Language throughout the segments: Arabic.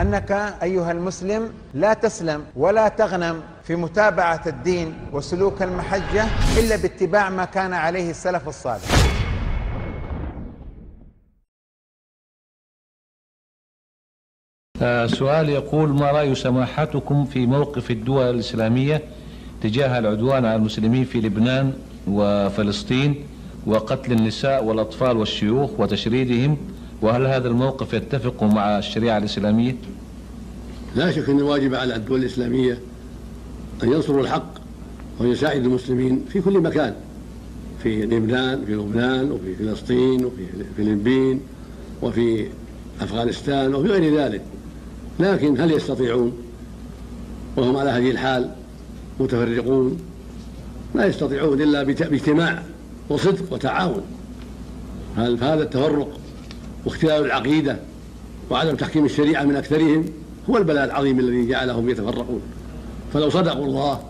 أنك أيها المسلم لا تسلم ولا تغنم في متابعة الدين وسلوك المحجة إلا باتباع ما كان عليه السلف الصالح. آه، سؤال يقول ما رأي سماحتكم في موقف الدول الإسلامية تجاه العدوان على المسلمين في لبنان وفلسطين وقتل النساء والأطفال والشيوخ وتشريدهم وهل هذا الموقف يتفق مع الشريعة الإسلامية؟ لا شك أن الواجب على الدول الإسلامية أن ينصروا الحق وأن يساعدوا المسلمين في كل مكان في لبنان في لبنان وفي فلسطين وفي فلبين وفي أفغانستان وفي غير ذلك. لكن هل يستطيعون؟ وهم على هذه الحال متفرقون. لا يستطيعون إلا باجتماع وصدق وتعاون. فهذا التفرق واختلاف العقيدة وعدم تحكيم الشريعة من أكثرهم هو البلاء العظيم الذي جعلهم يتفرقون. فلو صدقوا الله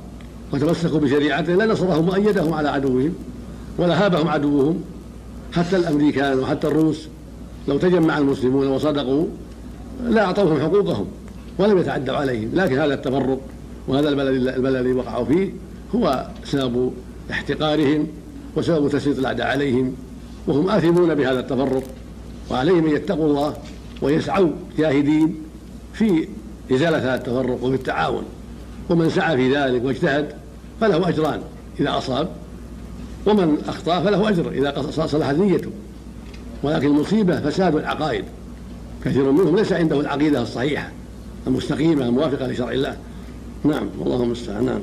وتمسكوا بشريعته لنصرهم وأيدهم على عدوهم ولهابهم عدوهم. حتى الأمريكان وحتى الروس لو تجمع المسلمون وصدقوا لا أعطوهم حقوقهم ولم يتعدوا عليهم. لكن هذا التفرق وهذا البلد الذي وقعوا فيه هو سبب احتقارهم وسبب تسليط الأعداء عليهم. وهم آثمون بهذا التفرق. وعليهم أن يتقوا الله ويسعوا جاهدين في إزالة هذا التفرق وفي التعاون. ومن سعى في ذلك واجتهد فله أجران إذا أصاب ومن أخطأ فله أجر إذا صلحت نيته. ولكن المصيبة فساد العقائد. كثير منهم ليس عنده العقيدة الصحيحة المستقيمة الموافقة لشرع الله. نعم والله المستعان. نعم.